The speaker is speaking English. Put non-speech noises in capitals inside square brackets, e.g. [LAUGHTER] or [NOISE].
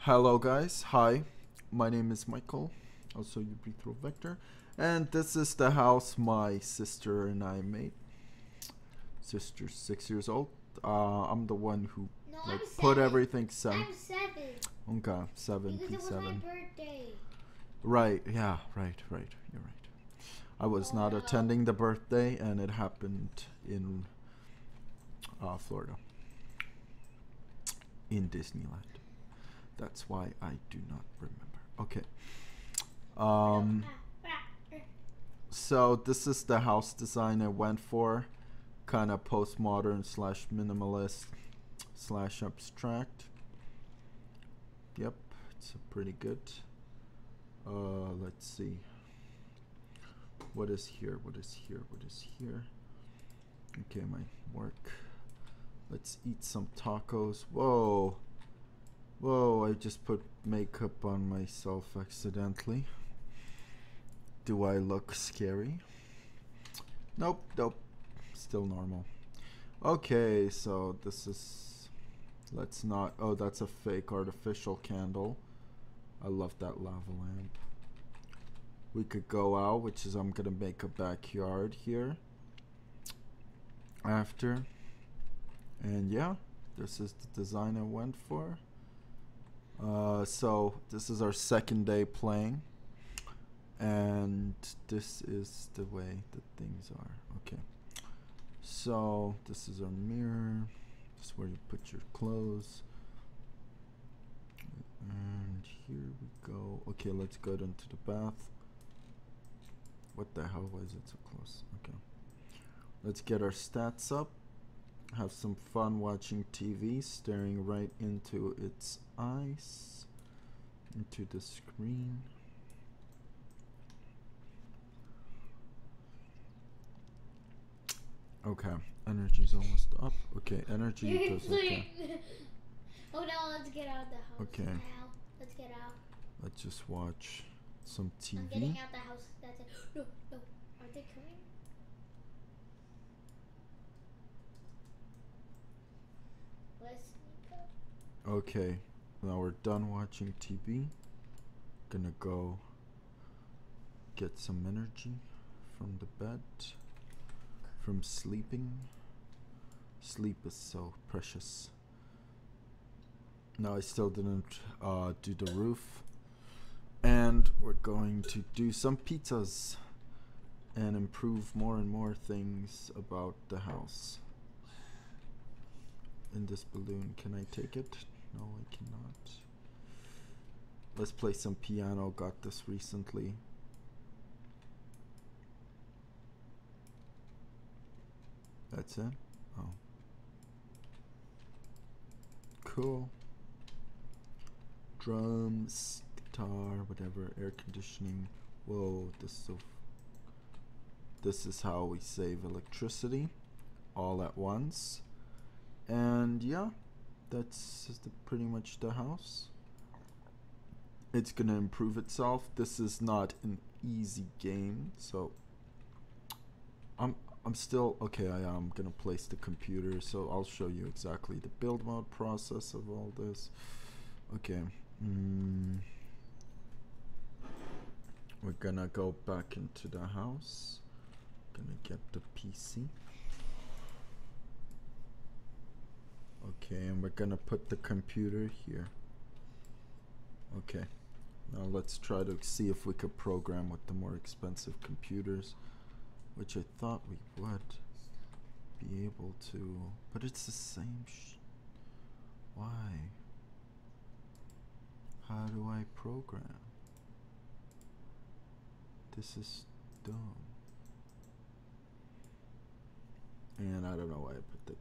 Hello guys, hi. My name is Michael, also Ubithro Vector, and this is the house my sister and I made. Sister's six years old. Uh, I'm the one who No, like put seven. everything seven. I'm seven. Okay, seven Because it was my seven. birthday. Right, yeah, right, right. You're right. I was not Wow. attending the birthday, and it happened in uh, Florida, in Disneyland. That's why I do not remember. Okay. Um. So this is the house design I went for, kind of postmodern slash minimalist slash abstract. Yep, it's pretty good. Uh, let's see. What is here? What is here? What is here? Okay, my work. Let's eat some tacos. Whoa. Whoa, I just put makeup on myself accidentally. Do I look scary? Nope, nope. Still normal. Okay, so this is. Let's not. Oh, that's a fake artificial candle. I love that lava lamp. We could go out, which is I'm gonna make a backyard here. After. And yeah, this is the design I went for. Uh, so this is our second day playing. And this is the way that things are. Okay. So this is our mirror. This is where you put your clothes. And here we go. Okay, let's go into the bath. What the hell? Why is it so close? Okay. Let's get our stats up. Have some fun watching TV, staring right into its eyes, into the screen. Okay, energy's almost up. Okay, energy [LAUGHS] does okay. [LAUGHS] oh no, let's get out of the house. Okay. Now. Let's get out. Let's just watch some I'm getting TV. out the house. That's it. [GASPS] No, no. Are they coming? Let's sneak up. Okay, now we're done watching TV. Gonna go get some energy from the bed, from sleeping. Sleep is so precious. Now I still didn't uh, do the roof. And we're going to do some pizzas and improve more and more things about the house. In this balloon, can I take it? No, I cannot. Let's play some piano. Got this recently. That's it? Oh. Cool. Drums, guitar, whatever, air conditioning. Whoa, this is so. This is how we save electricity all at once. And yeah, that's the, pretty much the house. It's gonna improve itself. This is not an easy game, so I'm I'm still okay. I am gonna place the computer, so I'll show you exactly the build mode process of all this. Okay. Mm. We're gonna go back into the house. Gonna get the PC. Okay, and we're gonna put the computer here. Okay. Now let's try to see if we could program with the more expensive computers, which I thought we would be able to, but it's the same Why? How do I program? This is dumb. And I don't know why I put the